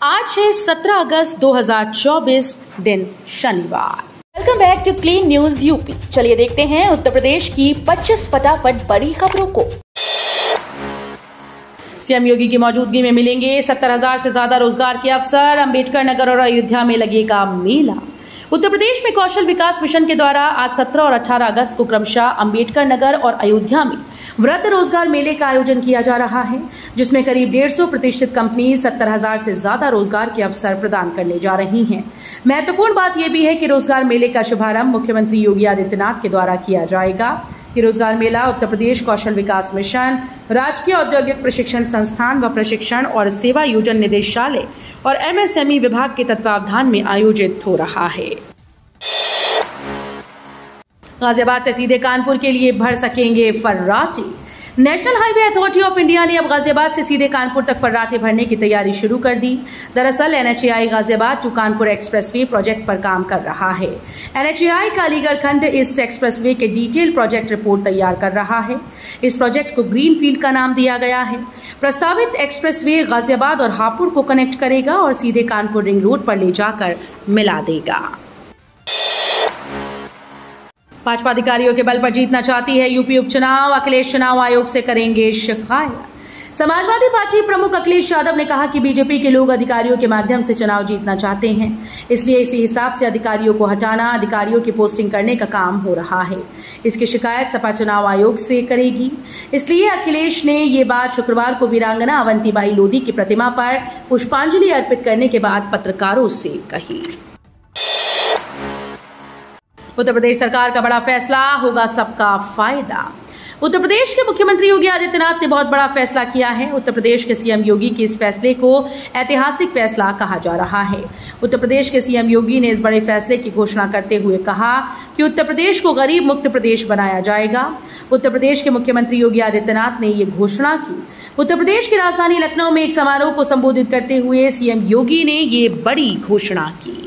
आज है 17 अगस्त 2024 दिन शनिवार। Welcome back to clean news UP चलिए देखते हैं उत्तर प्रदेश की 25 फटाफट बड़ी खबरों को। सीएम योगी की मौजूदगी में मिलेंगे सत्तर हज़ार से ज़्यादा रोज़गार के अवसर, अंबेडकर नगर और अयोध्या में लगेगा मेला। उत्तर प्रदेश में कौशल विकास मिशन के द्वारा आज 17 और 18 अगस्त को क्रमशः अंबेडकर नगर और अयोध्या में वृत्त रोज़गार मेले का आयोजन किया जा रहा है, जिसमें करीब डेढ़ सौ प्रतिष्ठित कंपनी सत्तर हज़ार से ज़्यादा रोज़गार के अवसर प्रदान करने जा रही हैं। महत्वपूर्ण बात यह भी है कि रोज़गार मेले का शुभारंभ मुख्यमंत्री योगी आदित्यनाथ के द्वारा किया जाएगा। ये रोज़गार मेला उत्तर प्रदेश कौशल विकास मिशन, राजकीय औद्योगिक प्रशिक्षण संस्थान व प्रशिक्षण और सेवा योजन निदेशालय और एमएसएमई विभाग के तत्वावधान में आयोजित हो रहा है। गाजियाबाद से सीधे कानपुर के लिए भर सकेंगे फर्राटे। National Highway Authority of India ने अब गाजियाबाद से सीधे कानपुर तक फर्राटे भरने की तैयारी शुरू कर दी। दरअसल, NHAI Ghaziabad to Kanpur expressway project पर काम कर रहा है। एनएचएआई का अलीगढ़ खंड इस एक्सप्रेसवे के डिटेल प्रोजेक्ट रिपोर्ट तैयार कर रहा है। इस प्रोजेक्ट को ग्रीन फ़ील्ड का नाम दिया गया है। प्रस्तावित एक्सप्रेसवे गाजियाबाद और हापुड़ को कनेक्ट करेगा और सीधे कानपुर रिंग रोड पर ले जाकर मिला देगा। भाजपा अधिकारियों के बल पर जीतना चाहती है यूपी उपचुनाव। अखिलेश चुनाव आयोग से करेंगे शिकायत। समाजवादी पार्टी प्रमुख अखिलेश यादव ने कहा कि बीजेपी के लोग अधिकारियों के माध्यम से चुनाव जीतना चाहते हैं। इसलिए इसी हिसाब से अधिकारियों को हटाना, अधिकारियों की पोस्टिंग करने का काम हो रहा है। इसकी शिकायत सपा चुनाव आयोग से करेगी। इसलिए अखिलेश ने ये बात शुक्रवार को वीरांगना अवंतीबाई लोधी की प्रतिमा पर पुष्पांजलि अर्पित करने के बाद पत्रकारों से कही। उत्तर प्रदेश सरकार का बड़ा फैसला होगा सबका फ़ायदा। उत्तर प्रदेश के मुख्यमंत्री योगी आदित्यनाथ ने बहुत बड़ा फैसला किया है। उत्तर प्रदेश के सीएम योगी के इस फैसले को ऐतिहासिक फैसला कहा जा रहा है। उत्तर प्रदेश के सीएम योगी ने इस बड़े फैसले की घोषणा करते हुए कहा कि उत्तर प्रदेश को गरीब मुक्त प्रदेश बनाया जाएगा। उत्तर प्रदेश के मुख्यमंत्री योगी आदित्यनाथ ने ये घोषणा की। उत्तर प्रदेश की राजधानी लखनऊ में एक समारोह को संबोधित करते हुए सीएम योगी ने ये बड़ी घोषणा की।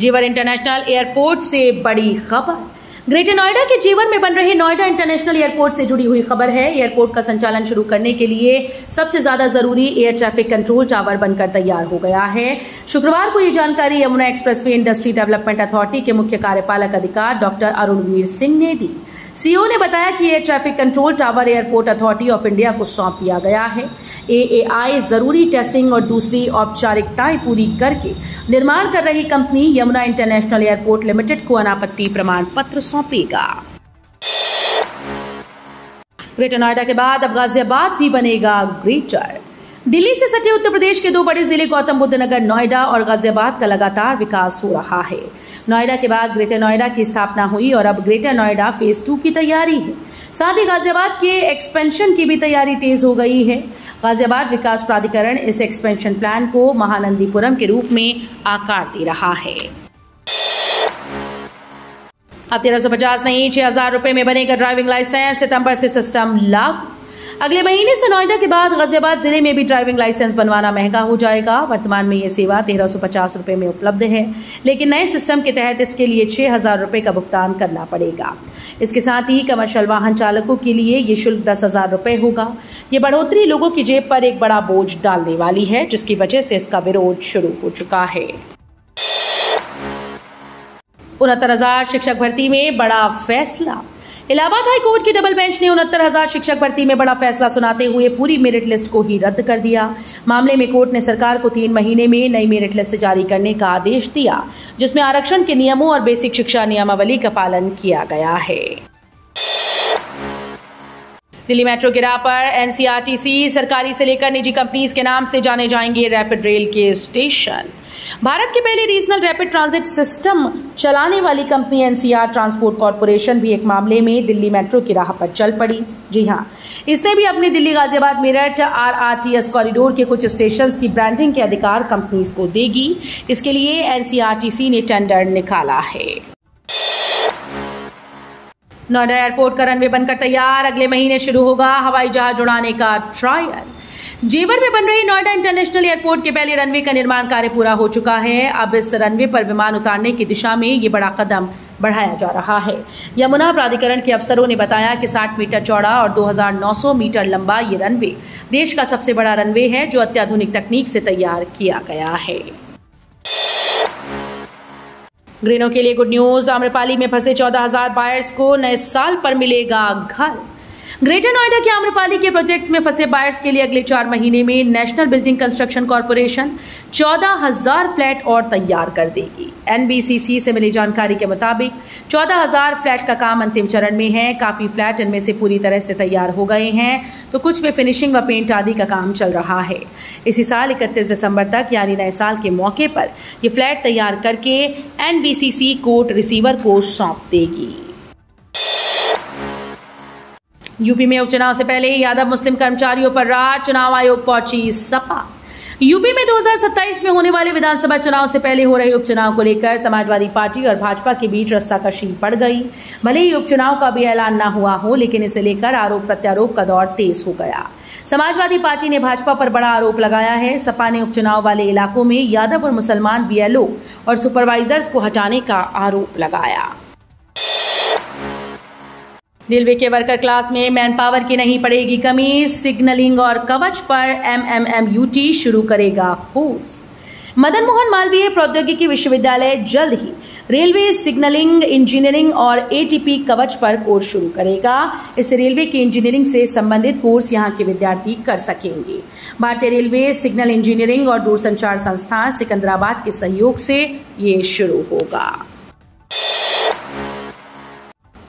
जेवर इंटरनेशनल एयरपोर्ट से बड़ी खबर। ग्रेटर नोएडा के जेवर में बन रहे नोएडा इंटरनेशनल एयरपोर्ट से जुड़ी हुई खबर है। एयरपोर्ट का संचालन शुरू करने के लिए सबसे ज़्यादा ज़रूरी एयर ट्रैफ़िक कंट्रोल टावर बनकर तैयार हो गया है। शुक्रवार को यह जानकारी Yamuna Expressway Industry Development Authority के मुख्य कार्यपालक अधिकार डॉक्टर अरुणवीर सिंह ने दी। सीओ ने बताया कि air traffic control tower Airport Authority of India को सौंप दिया गया है। एएआई ज़रूरी टेस्टिंग और दूसरी औपचारिकताएँ पूरी करके निर्माण कर रही company Yamuna International Airport Limited को अनापत्ति प्रमाण पत्र सौंपेगा। ग्रेटर नोएडा के बाद अब गाजियाबाद भी बनेगा ग्रेटर। दिल्ली से सटे उत्तर प्रदेश के दो बड़े ज़िले गौतम बुद्ध नगर नोएडा और गाजियाबाद का लगातार विकास हो रहा है। नोएडा के बाद ग्रेटर नोएडा की स्थापना हुई और अब ग्रेटर नोएडा फ़ेज़ टू की तैयारी है। साथ ही गाजियाबाद के एक्सपेंशन की भी तैयारी तेज हो गई है। गाजियाबाद विकास प्राधिकरण इस एक्सपेंशन प्लान को महानंदीपुरम के रूप में आकार दे रहा है। अब तेरह सौ पचास नहीं, छह हज़ार रुपए में बनेगा ड्राइविंग लाइसेंस सितंबर से सिस्टम लागू। अगले महीने से नोएडा के बाद गाजियाबाद ज़िले में भी ड्राइविंग लाइसेंस बनवाना महँगा हो जाएगा। वर्तमान में ये सेवा तेरह सौ पचास में उपलब्ध है, लेकिन नए सिस्टम के तहत इसके लिए छह हज़ार का भुगतान करना पड़ेगा। इसके साथ ही कमर्शियल वाहन चालकों के लिए ये शुल्क दस हज़ार होगा। ये बढ़ोतरी लोगों की जेब पर एक बड़ा बोझ डालने वाली है, जिसकी वजह से इसका विरोध शुरू हो चुका है। उनहत्तर हज़ार शिक्षक भर्ती में बड़ा फैसला। इलाहाबाद हाई कोर्ट की डबल बेंच ने उनहत्तर हज़ार शिक्षक भर्ती में बड़ा फैसला सुनाते हुए पूरी मेरिट लिस्ट को ही रद्द कर दिया। मामले में कोर्ट ने सरकार को तीन महीने में नई मेरिट लिस्ट जारी करने का आदेश दिया, जिसमें आरक्षण के नियमों और बेसिक शिक्षा नियमावली का पालन किया गया है। दिल्ली मेट्रो गिरा पर एनसीआरटीसी सरकारी से लेकर निजी कंपनीज़ के नाम से जाने जाएँगे रैपिड रेल के स्टेशन। भारत के पहले रीजनल रैपिड ट्रांजिट सिस्टम चलाने वाली कंपनी एनसीआर ट्रांसपोर्ट कॉरपोरेशन भी एक मामले में दिल्ली मेट्रो की राह पर चल पड़ी। जी हाँ इसने भी अपने दिल्ली गाजियाबाद मेरठ आरआरटीएस कॉरिडोर के कुछ स्टेशन की ब्रांडिंग के अधिकार कंपनीज़ को देगी। इसके लिए एनसीआरटीसी ने टेंडर निकाला है। नोएडा एयरपोर्ट का रनवे बनकर तैयार। अगले महीने शुरू होगा हवाई जहाज़ उड़ाने का ट्रायल जेवर में बन रही नोएडा इंटरनेशनल एयरपोर्ट के पहले रनवे का निर्माण कार्य पूरा हो चुका है। अब इस रनवे पर विमान उतारने की दिशा में ये बड़ा कदम बढ़ाया जा रहा है। यमुना प्राधिकरण के अफसरों ने बताया कि 60 मीटर चौड़ा और 2900 मीटर लंबा ये रनवे देश का सबसे बड़ा रनवे है, जो अत्याधुनिक तकनीक से तैयार किया गया है। ग्रीनों के लिए गुड न्यूज़। आम्रपाली में फंसे चौदह हज़ार बायर्स को नए साल पर मिलेगा घर। ग्रेटर नोएडा के आम्रपाली के प्रोजेक्ट्स में फंसे बायर्स के लिए अगले चार महीने में नेशनल बिल्डिंग कंस्ट्रक्शन कॉरपोरेशन चौदह हज़ार फ्लैट और तैयार कर देगी। एनबीसीसी से मिली जानकारी के मुताबिक चौदह हज़ार फ्लैट का काम अंतिम चरण में है। काफ़ी फ्लैट इनमें से पूरी तरह से तैयार हो गए हैं। तो कुछ में फिनिशिंग व पेंट आदि का काम चल रहा है। इसी साल इकतीस दिसंबर तक, यानी नए साल के मौके पर, ये फ्लैट तैयार करके एनबीसीसी कोर्ट रिसीवर को सौंप देगी। यूपी में उपचुनाव से पहले यादव मुस्लिम कर्मचारियों पर रात चुनाव आयोग पहुँची सपा। यूपी में 2027 में होने वाले विधानसभा चुनाव से पहले हो रहे उपचुनाव को लेकर समाजवादी पार्टी और भाजपा के बीच रस्ता कशी पड़ गई। भले ही उपचुनाव का भी ऐलान न हुआ हो, लेकिन इसे लेकर आरोप प्रत्यारोप का दौर तेज हो गया। समाजवादी पार्टी ने भाजपा पर बड़ा आरोप लगाया है। सपा ने उपचुनाव वाले इलाकों में यादव और मुसलमान बीएलओ और सुपरवाइजर्स को हटाने का आरोप लगाया। रेलवे के वर्कर क्लास में मैन पावर की नहीं पड़ेगी कमी सिग्नलिंग और कवच पर एमएमएमयूटी शुरू करेगा कोर्स मदन मोहन मालवीय प्रौद्योगिकी विश्वविद्यालय जल्द ही रेलवे सिग्नलिंग इंजीनियरिंग और एटीपी कवच पर कोर्स शुरू करेगा। इससे रेलवे की इंजीनियरिंग से संबंधित कोर्स यहाँ के विद्यार्थी कर सकेंगे। भारतीय रेलवे सिग्नल इंजीनियरिंग और दूरसंचार संस्थान सिकंदराबाद के सहयोग से ये शुरू होगा।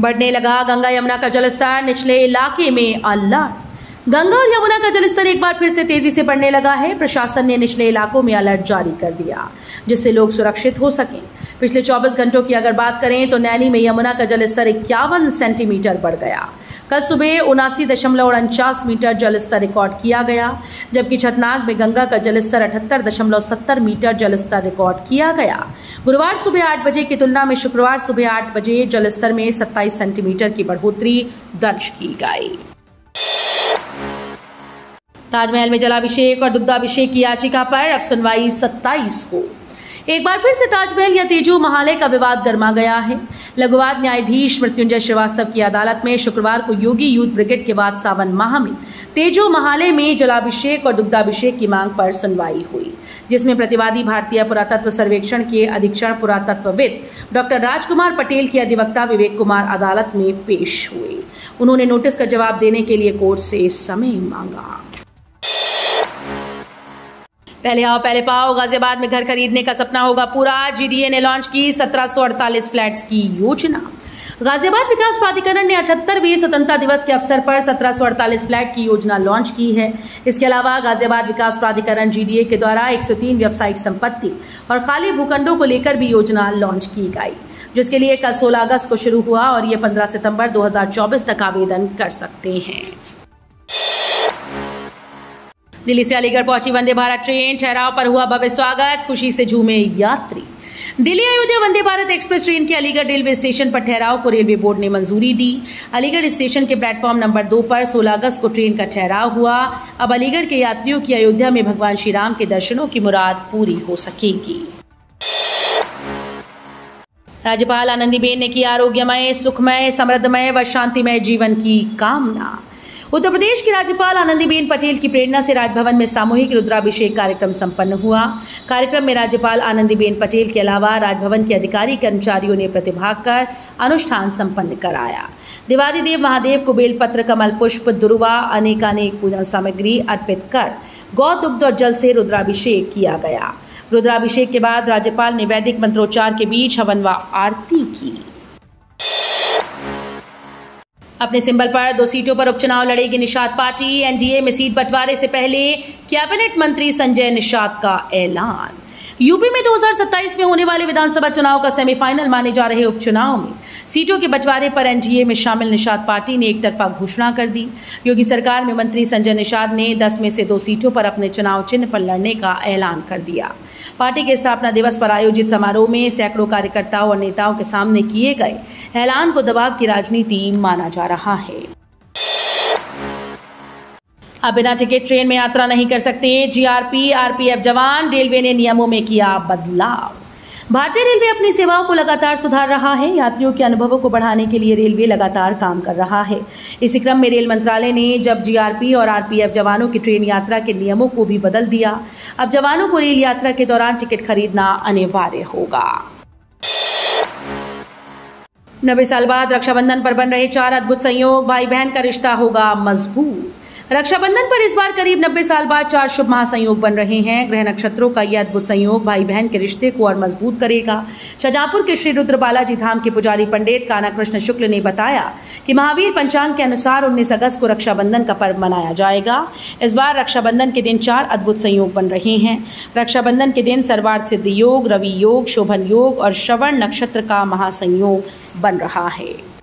बढ़ने लगा गंगा यमुना का जलस्तर निचले इलाके में अलर्ट गंगा और यमुना का जलस्तर एक बार फिर से तेज़ी से बढ़ने लगा है। प्रशासन ने निचले इलाकों में अलर्ट जारी कर दिया, जिससे लोग सुरक्षित हो सके। पिछले 24 घंटों की अगर बात करें तो नैनी में यमुना का जलस्तर इक्यावन सेंटीमीटर बढ़ गया। कल सुबह उनासी दशमलव उनचास मीटर जलस्तर रिकॉर्ड किया गया, जबकि छतनाग में गंगा का जलस्तर अठहत्तर दशमलव सत्तर मीटर जलस्तर रिकॉर्ड किया गया। गुरुवार सुबह आठ बजे की तुलना में शुक्रवार सुबह आठ बजे जलस्तर में सत्ताईस सेंटीमीटर की बढ़ोतरी दर्ज की गई। ताजमहल में जलाभिषेक और दुग्धाभिषेक की याचिका पर अब सुनवाई 27 को। एक बार फिर से ताजमहल या तेजू महालय का विवाद गर्मा गया है। लघुवाद न्यायाधीश मृत्युंजय श्रीवास्तव की अदालत में शुक्रवार को योगी यूथ ब्रिगेड के बाद सावन माह में तेजो महालय में जलाभिषेक और दुग्धाभिषेक की मांग पर सुनवाई हुई, जिसमें प्रतिवादी भारतीय पुरातत्व सर्वेक्षण के अधीक्षण पुरातत्वविद डॉक्टर राजकुमार पटेल के अधिवक्ता विवेक कुमार अदालत में पेश हुए। उन्होंने नोटिस का जवाब देने के लिए कोर्ट से समय मांगा। पहले आओ, पहले पाओ, गाजियाबाद में घर खरीदने का सपना होगा पूरा। जीडीए ने लॉन्च की 1748 फ्लैट्स की योजना। गाजियाबाद विकास प्राधिकरण ने अठहत्तरवीं स्वतंत्रता दिवस के अवसर पर 1748 फ्लैट की योजना लॉन्च की है। इसके अलावा गाजियाबाद विकास प्राधिकरण जीडीए के द्वारा 103 व्यावसायिक संपत्ति और खाली भूखंडों को लेकर भी योजना लॉन्च की गई, जिसके लिए कल 16 अगस्त को शुरू हुआ और ये 15 सितंबर 2024 तक आवेदन कर सकते हैं। दिल्ली से अलीगढ़ पहुँची वंदे भारत ट्रेन, ठहराव पर हुआ भव्य स्वागत, खुशी से झूमे यात्री। दिल्ली अयोध्या वंदे भारत एक्सप्रेस ट्रेन के अलीगढ़ रेलवे स्टेशन पर ठहराव को रेलवे बोर्ड ने मंजूरी दी। अलीगढ़ स्टेशन के प्लेटफॉर्म नंबर दो पर 16 अगस्त को ट्रेन का ठहराव हुआ। अब अलीगढ़ के यात्रियों की अयोध्या में भगवान श्री राम के दर्शनों की मुराद पूरी हो सकेगी। राज्यपाल आनंदीबेन ने की आरोग्यमय, सुखमय, समृद्धमय व शांतिमय जीवन की कामना। उत्तर प्रदेश की राज्यपाल आनंदीबेन पटेल की प्रेरणा से राजभवन में सामूहिक रुद्राभिषेक कार्यक्रम संपन्न हुआ। कार्यक्रम में राज्यपाल आनंदीबेन पटेल के अलावा राजभवन के अधिकारी, कर्मचारियों ने प्रतिभाग कर अनुष्ठान संपन्न कराया। दिवाली देव महादेव को बेलपत्र, कमल पुष्प, दुर्वा, अनेकानेक पूजा सामग्री अर्पित कर गौ, दुग्ध और जल से रुद्राभिषेक किया गया। रुद्राभिषेक के बाद राज्यपाल ने वैदिक मंत्रोच्चार के बीच हवन व आरती की। अपने सिंबल पर दो सीटों पर उपचुनाव लड़ेगी निषाद पार्टी। एनडीए में सीट बंटवारे से पहले कैबिनेट मंत्री संजय निषाद का ऐलान। यूपी में 2027 में होने वाले विधानसभा चुनाव का सेमीफाइनल माने जा रहे उपचुनाव में सीटों के बंटवारे पर एनडीए में शामिल निषाद पार्टी ने एक तरफा घोषणा कर दी। योगी सरकार में मंत्री संजय निषाद ने 10 में से दो सीटों पर अपने चुनाव चिन्ह पर लड़ने का ऐलान कर दिया। पार्टी के स्थापना दिवस पर आयोजित समारोह में सैकड़ों कार्यकर्ताओं और नेताओं के सामने किए गए ऐलान को दबाव की राजनीति माना जा रहा है। अब बिना टिकट ट्रेन में यात्रा नहीं कर सकते। जीआरपी आरपीएफ जवान, रेलवे ने नियमों में किया बदलाव। भारतीय रेलवे अपनी सेवाओं को लगातार सुधार रहा है। यात्रियों के अनुभवों को बढ़ाने के लिए रेलवे लगातार काम कर रहा है। इसी क्रम में रेल मंत्रालय ने जब जीआरपी और आरपीएफ जवानों की ट्रेन यात्रा के नियमों को भी बदल दिया, अब जवानों को रेल यात्रा के दौरान टिकट खरीदना अनिवार्य होगा। नब्बे साल बाद रक्षाबंधन पर बन रहे चार अद्भुत संयोग भाई बहन का रिश्ता होगा मज़बूत। रक्षाबंधन पर इस बार करीब 90 साल बाद चार शुभ महासंयोग बन रहे हैं। ग्रह नक्षत्रों का यह अद्भुत संयोग भाई बहन के रिश्ते को और मज़बूत करेगा। शाहजहांपुर के श्री रुद्र बालाजी धाम के पुजारी पंडित काना कृष्ण शुक्ल ने बताया कि महावीर पंचांग के अनुसार उन्नीस अगस्त को रक्षाबंधन का पर्व मनाया जाएगा। इस बार रक्षाबंधन के दिन चार अद्भुत संयोग बन रहे हैं। रक्षाबंधन के दिन सर्वार्थ सिद्ध योग, रवि योग, शोभन योग और श्रवण नक्षत्र का महासंयोग बन रहा है।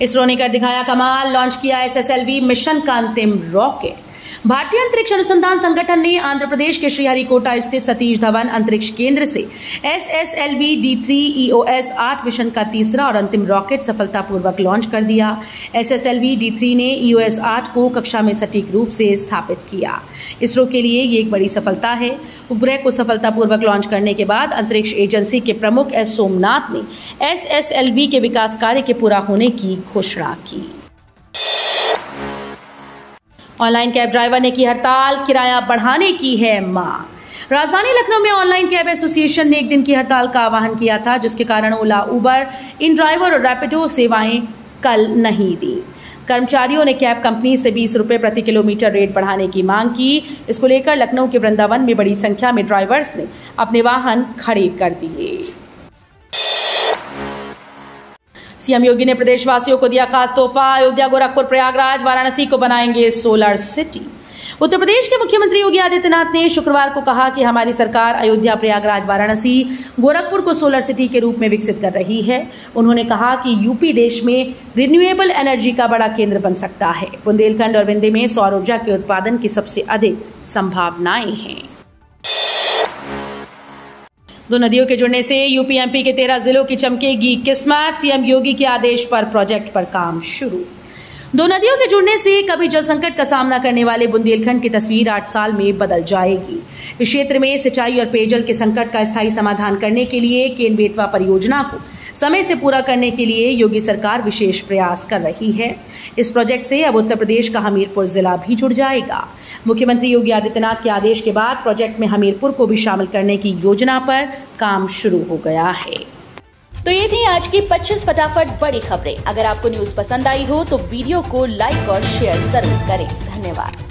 इसरो ने कर दिखाया कमाल लॉन्च किया एसएसएलवी मिशन का अंतिम रॉकेट। भारतीय अंतरिक्ष अनुसंधान संगठन ने आंध्र प्रदेश के श्रीहरिकोटा स्थित सतीश धवन अंतरिक्ष केंद्र से S S L V D three EOS आठ मिशन का तीसरा और अंतिम रॉकेट सफलतापूर्वक लॉन्च कर दिया। S S L V D three ने ईओएस आठ को कक्षा में सटीक रूप से स्थापित किया। इसरो के लिए ये एक बड़ी सफलता है। उपग्रह को सफलतापूर्वक लॉन्च करने के बाद अंतरिक्ष एजेंसी के प्रमुख एस सोमनाथ ने एस एस एल वी के विकास कार्य के पूरा होने की घोषणा की। ऑनलाइन कैब ड्राइवर ने की हड़ताल, किराया बढ़ाने की है मांग। राजधानी लखनऊ में ऑनलाइन कैब एसोसिएशन ने एक दिन की हड़ताल का आह्वान किया था, जिसके कारण ओला, उबर, इन ड्राइवर और रैपिडो सेवाएँ कल नहीं दी। कर्मचारियों ने कैब कंपनी से बीस रुपए प्रति किलोमीटर रेट बढ़ाने की मांग की। इसको लेकर लखनऊ के वृंदावन में बड़ी संख्या में ड्राइवर्स ने अपने वाहन खड़े कर दिए। सीएम योगी ने प्रदेशवासियों को दिया खास तोहफा। अयोध्या, गोरखपुर, प्रयागराज, वाराणसी को बनाएँगे सोलर सिटी। उत्तर प्रदेश के मुख्यमंत्री योगी आदित्यनाथ ने शुक्रवार को कहा कि हमारी सरकार अयोध्या, प्रयागराज, वाराणसी, गोरखपुर को सोलर सिटी के रूप में विकसित कर रही है। उन्होंने कहा कि यूपी देश में रिन्यूएबल एनर्जी का बड़ा केंद्र बन सकता है। बुंदेलखंड और विंध्य में सौर ऊर्जा के उत्पादन की सबसे अधिक संभावनाएँ हैं। दो नदियों के जुड़ने से यूपीएमपी के तेरह जिलों की चमकेगी किस्मत। सीएम योगी के आदेश पर प्रोजेक्ट पर काम शुरू। दो नदियों के जुड़ने से कभी जल संकट का सामना करने वाले बुंदेलखंड की तस्वीर आठ साल में बदल जाएगी। इस क्षेत्र में सिंचाई और पेयजल के संकट का स्थायी समाधान करने के लिए केन बेतवा परियोजना को समय से पूरा करने के लिए योगी सरकार विशेष प्रयास कर रही है। इस प्रोजेक्ट से अब उत्तर प्रदेश का हमीरपुर जिला भी जुड़ जाएगा। मुख्यमंत्री योगी आदित्यनाथ के आदेश के बाद प्रोजेक्ट में हमीरपुर को भी शामिल करने की योजना पर काम शुरू हो गया है। तो ये थी आज की 25 फटाफट बड़ी खबरें। अगर आपको न्यूज़ पसंद आई हो तो वीडियो को लाइक और शेयर ज़रूर करें। धन्यवाद।